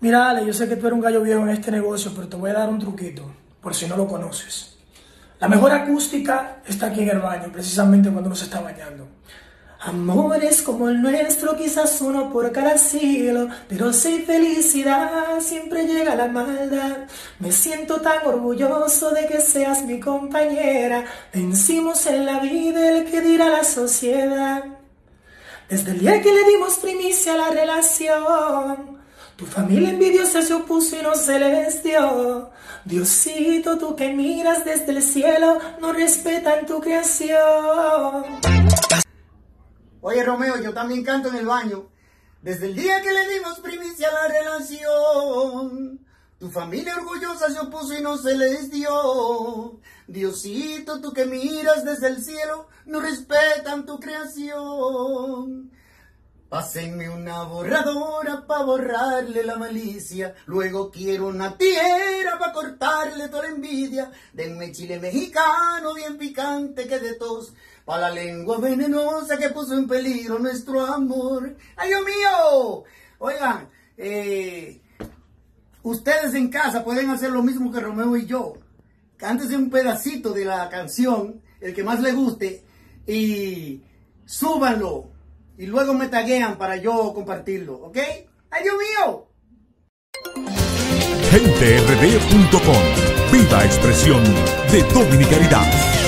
Mira, Ale, yo sé que tú eres un gallo viejo en este negocio, pero te voy a dar un truquito, por si no lo conoces. La mejor acústica está aquí en el baño, precisamente cuando uno está bañando. Amores como el nuestro, quizás uno por cada siglo, pero sin felicidad siempre llega la maldad. Me siento tan orgulloso de que seas mi compañera. Vencimos en la vida el que dirá la sociedad. Desde el día que le dimos primicia a la relación, tu familia envidiosa se opuso y no se les dio. Diosito, tú que miras desde el cielo, no respetan tu creación. Oye Romeo, yo también canto en el baño. Desde el día que le dimos primicia a la relación, tu familia orgullosa se opuso y no se les dio. Diosito, tú que miras desde el cielo, no respetan tu creación. Pásenme una borradora para borrarle la malicia. Luego quiero una tierra para cortarle toda la envidia. Denme chile mexicano bien picante que de tos. Para la lengua venenosa que puso en peligro nuestro amor. ¡Ay, Dios mío! Oigan, eh, ustedes en casa pueden hacer lo mismo que Romeo y yo. Cántese un pedacito de la canción, el que más le guste, y súbanlo y luego me taguean para yo compartirlo, ¿ok? ¡Ay, Dios mío! GenteRD.com Viva expresión de dominicanidad.